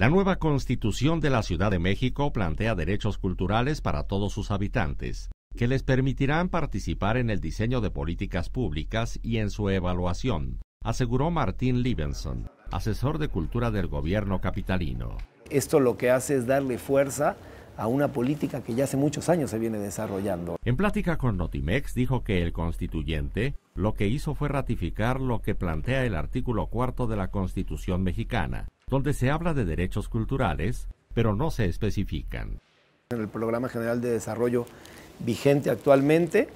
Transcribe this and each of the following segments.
La nueva constitución de la Ciudad de México plantea derechos culturales para todos sus habitantes, que les permitirán participar en el diseño de políticas públicas y en su evaluación, aseguró Martín Libenson, asesor de cultura del gobierno capitalino. Esto lo que hace es darle fuerza a una política que ya hace muchos años se viene desarrollando. En plática con Notimex dijo que el constituyente lo que hizo fue ratificar lo que plantea el artículo cuarto de la Constitución mexicana, donde se habla de derechos culturales, pero no se especifican. En el Programa General de Desarrollo vigente actualmente,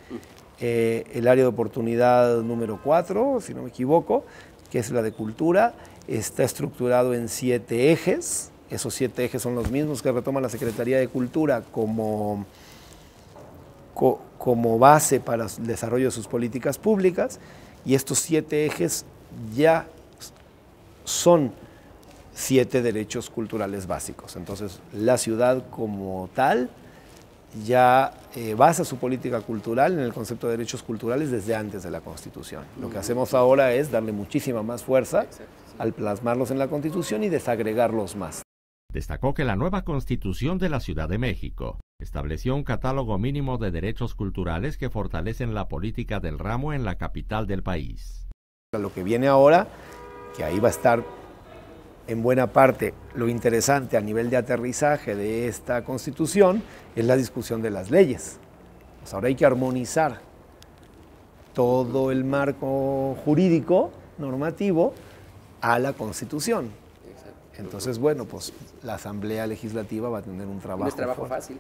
eh, el área de oportunidad número 4, si no me equivoco, que es la de cultura, está estructurado en siete ejes. Esos siete ejes son los mismos que retoma la Secretaría de Cultura como, como base para el desarrollo de sus políticas públicas. Y estos siete ejes ya son siete derechos culturales básicos. Entonces, la ciudad como tal ya eh, basa su política cultural en el concepto de derechos culturales desde antes de la Constitución. Lo que hacemos ahora es darle muchísima más fuerza al plasmarlos en la Constitución y desagregarlos más. Destacó que la nueva Constitución de la Ciudad de México estableció un catálogo mínimo de derechos culturales que fortalecen la política del ramo en la capital del país. Lo que viene ahora, que ahí va a estar en buena parte lo interesante a nivel de aterrizaje de esta constitución es la discusión de las leyes. Pues ahora hay que armonizar todo el marco jurídico normativo a la constitución. Entonces, bueno, pues la Asamblea Legislativa va a tener un trabajo. ¿No es trabajo fácil?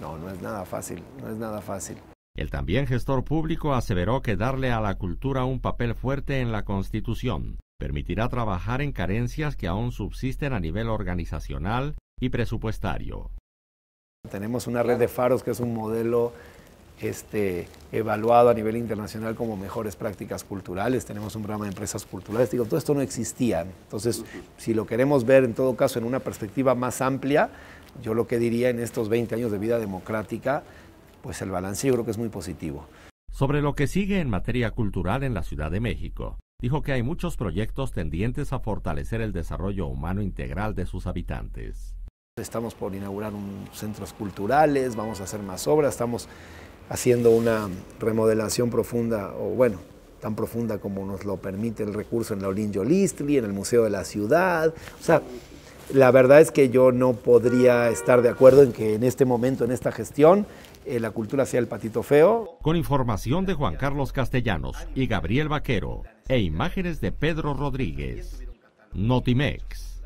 No, no es nada fácil, no es nada fácil. El también gestor público aseveró que darle a la cultura un papel fuerte en la Constitución permitirá trabajar en carencias que aún subsisten a nivel organizacional y presupuestario. Tenemos una red de faros que es un modelo este, evaluado a nivel internacional como mejores prácticas culturales, tenemos un programa de empresas culturales, digo, todo esto no existía. Entonces, si lo queremos ver en todo caso en una perspectiva más amplia, yo lo que diría en estos 20 años de vida democrática, pues el balance yo creo que es muy positivo. Sobre lo que sigue en materia cultural en la Ciudad de México, dijo que hay muchos proyectos tendientes a fortalecer el desarrollo humano integral de sus habitantes. Estamos por inaugurar un, centros culturales, vamos a hacer más obras, estamos haciendo una remodelación profunda, o bueno, tan profunda como nos lo permite el recurso en la Listli, en el Museo de la Ciudad. O sea, la verdad es que yo no podría estar de acuerdo en que en este momento, en esta gestión, eh, la cultura sea el patito feo. Con información de Juan Carlos Castellanos y Gabriel Vaquero e imágenes de Pedro Rodríguez. Notimex.